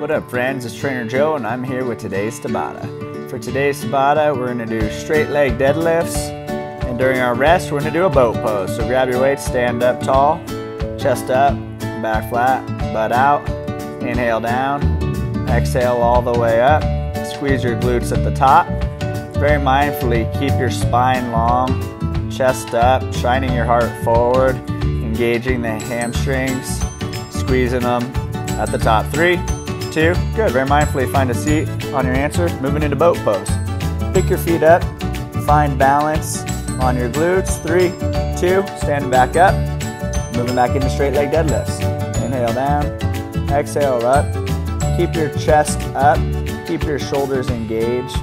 What up friends, it's Trainer Joe and I'm here with today's Tabata. For today's Tabata, we're gonna do straight leg deadlifts and during our rest, we're gonna do a boat pose. So grab your weights, stand up tall, chest up, back flat, butt out, inhale down, exhale all the way up, squeeze your glutes at the top. Very mindfully, keep your spine long, chest up, shining your heart forward, engaging the hamstrings, squeezing them at the top. Three, two, good. Very mindfully find a seat on your answer, moving into boat pose. Pick your feet up, find balance on your glutes. Three, two, standing back up, moving back into straight leg deadlifts. Inhale down, exhale up. Keep your chest up, keep your shoulders engaged,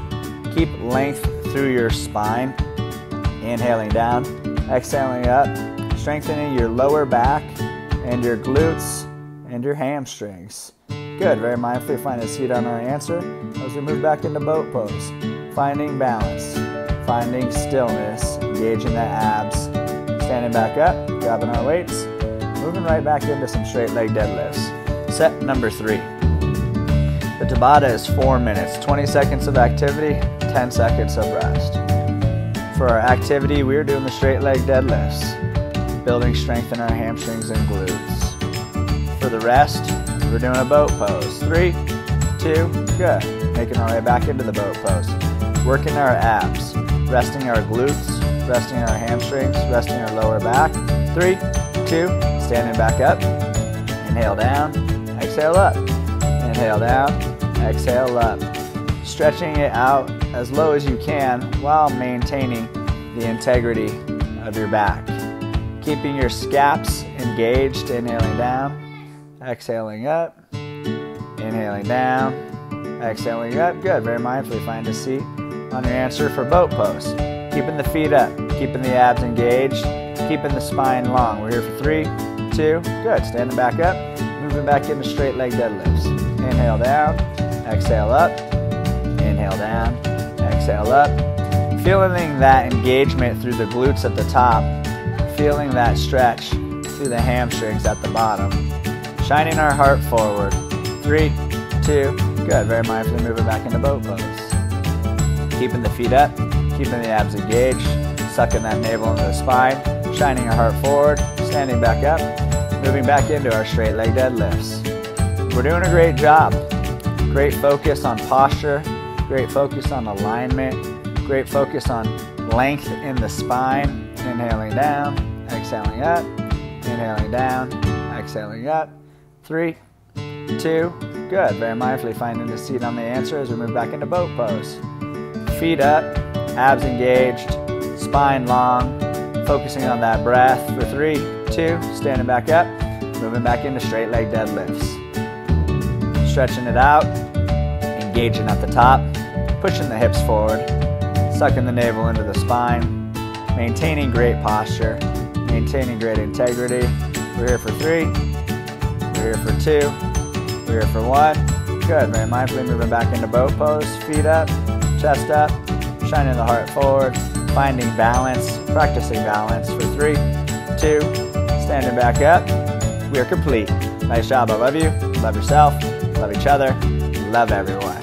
keep length through your spine. Inhaling down, exhaling up, strengthening your lower back and your glutes and your hamstrings. Good, very mindfully find a seat on our answer as we move back into boat pose. Finding balance, finding stillness, engaging the abs. Standing back up, grabbing our weights, moving right back into some straight leg deadlifts. Set number three. The Tabata is four minutes, 20 seconds of activity, 10 seconds of rest. For our activity, we are doing the straight leg deadlifts, building strength in our hamstrings and glutes. For the rest, we're doing a boat pose. Three, two, good. Making our way back into the boat pose. Working our abs, resting our glutes, resting our hamstrings, resting our lower back. Three, two, standing back up. Inhale down, exhale up. Inhale down, exhale up. Stretching it out as low as you can while maintaining the integrity of your back. Keeping your scaps engaged, inhaling down exhaling up, inhaling down, exhaling up. Good, very mindfully find a seat on your answer for boat pose. Keeping the feet up, keeping the abs engaged, keeping the spine long. We're here for three, two, good. Standing back up, moving back into straight leg deadlifts. Inhale down, exhale up, inhale down, exhale up. Feeling that engagement through the glutes at the top, feeling that stretch through the hamstrings at the bottom shining our heart forward. Three, two, good. Very mindfully moving back into boat pose. Keeping the feet up, keeping the abs engaged, sucking that navel into the spine, shining our heart forward, standing back up, moving back into our straight leg deadlifts. We're doing a great job. Great focus on posture, great focus on alignment, great focus on length in the spine. Inhaling down, exhaling up, inhaling down, exhaling up. Three, two, good. Very mindfully finding the seat on the answer as we move back into boat pose. Feet up, abs engaged, spine long, focusing on that breath for three, two, standing back up, moving back into straight leg deadlifts. Stretching it out, engaging at the top, pushing the hips forward, sucking the navel into the spine, maintaining great posture, maintaining great integrity. We're here for three, we're here for two. We're here for one. Good. Very mindfully moving back into boat pose. Feet up, chest up, shining the heart forward, finding balance, practicing balance for three, two, standing back up. We are complete. Nice job. I love you. Love yourself. Love each other. Love everyone.